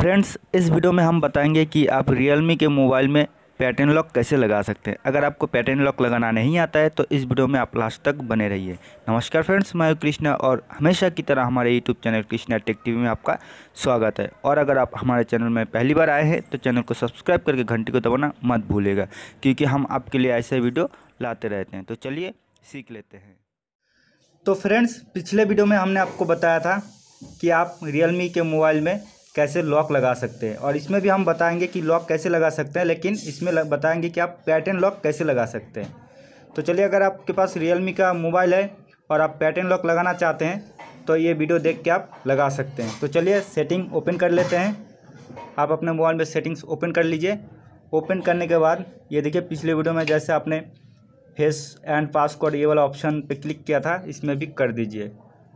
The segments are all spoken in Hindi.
फ्रेंड्स इस वीडियो में हम बताएँगे कि आप Realme के मोबाइल में पैटर्न लॉक कैसे लगा सकते हैं। अगर आपको पैटर्न लॉक लगाना नहीं आता है तो इस वीडियो में आप लास्ट तक बने रहिए। नमस्कार फ्रेंड्स मैं कृष्णा और हमेशा की तरह हमारे YouTube channel Krishna tech TV में आपका स्वागत है। और अगर आप हमारे चैनल में पहली बार आए हैं तो चैनल को सब्सक्राइब करके घंटी को दबाना मत भूलेगा क्योंकि हम आपके लिए ऐसे वीडियो लाते रहते हैं। तो चलिए सीख लेते हैं। तो फ्रेंड्स पिछले वीडियो में हमने आपको बताया था कि आप रियलमी के मोबाइल में कैसे लॉक लगा सकते हैं। और इसमें भी हम बताएँगे कि लॉक कैसे लगा सकते हैं, लेकिन इसमें बताएँगे कि आप पैटर्न लॉक कैसे लगा सकते हैं। तो चलिए, अगर आपके पास रियलमी का मोबाइल है और आप पैटर्न लॉक लगाना चाहते हैं तो ये वीडियो देख के आप लगा सकते हैं। तो चलिए, सेटिंग ओपन कर लेते हैं। आप अपने मोबाइल में सेटिंग्स ओपन कर लीजिए। ओपन करने के बाद, ये देखिए, पिछले वीडियो में जैसे आपने फेस एंड पासकोड ये वाला ऑप्शन पे क्लिक किया था, इसमें भी कर दीजिए।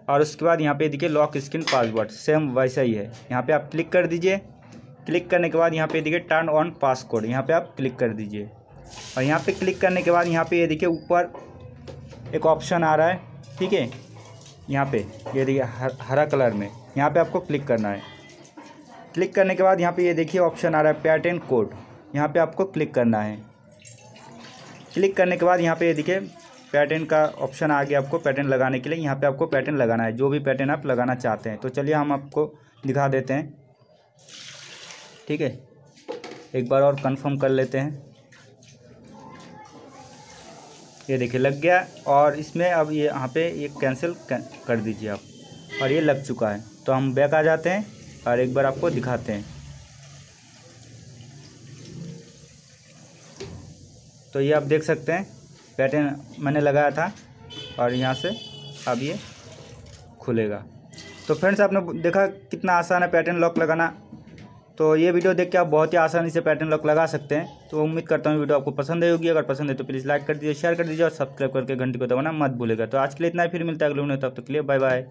और उसके बाद यहाँ पे देखिए लॉक स्क्रीन पासवर्ड सेम वैसा ही है यहाँ पे आप क्लिक कर दीजिए क्लिक करने के बाद यहाँ पे देखिए टर्न ऑन पासकोड यहाँ पे आप क्लिक कर दीजिए और यहाँ पे क्लिक करने के बाद यहाँ पे ये देखिए ऊपर एक ऑप्शन आ रहा है ठीक है यहाँ पे ये देखिए हरा कलर में यहाँ पे आपको क्लिक करना है क्लिक करने के बाद यहाँ पे ये देखिए ऑप्शन आ रहा है पैटर्न कोड यहाँ पे आपको क्लिक करना है क्लिक करने के बाद यहाँ पे ये देखिए पैटर्न का ऑप्शन आ गया आपको पैटर्न लगाने के लिए। यहाँ पे आपको पैटर्न लगाना है, जो भी पैटर्न आप लगाना चाहते हैं। तो चलिए हम आपको दिखा देते हैं। ठीक है? एक बार और कंफर्म कर लेते हैं। ये देखिए, लग गया। और इसमें अब ये, यहाँ पे ये कैंसिल कर दीजिए आप। और ये लग चुका है। तो हम बैक आ जाते हैं और एक बार आपको दिखाते हैं। तो ये आप देख सकते हैं। पैटर्न मैंने लगाया था और यहाँ से अब ये खुलेगा। तो फ्रेंड्स, आपने देखा कितना आसान है पैटर्न लॉक लगाना। तो ये वीडियो देख के आप बहुत ही आसानी से पैटर्न लॉक लगा सकते हैं। तो उम्मीद करता हूँ वीडियो आपको पसंद आई होगी। अगर पसंद है तो प्लीज़ लाइक कर दीजिए शेयर कर दीजिए और सब्सक्राइब करके घंटी को दबाना मत भूलेगा तो आज के लिए इतना ही। फिर मिलता है अगले तब तक के लिए बाय बाय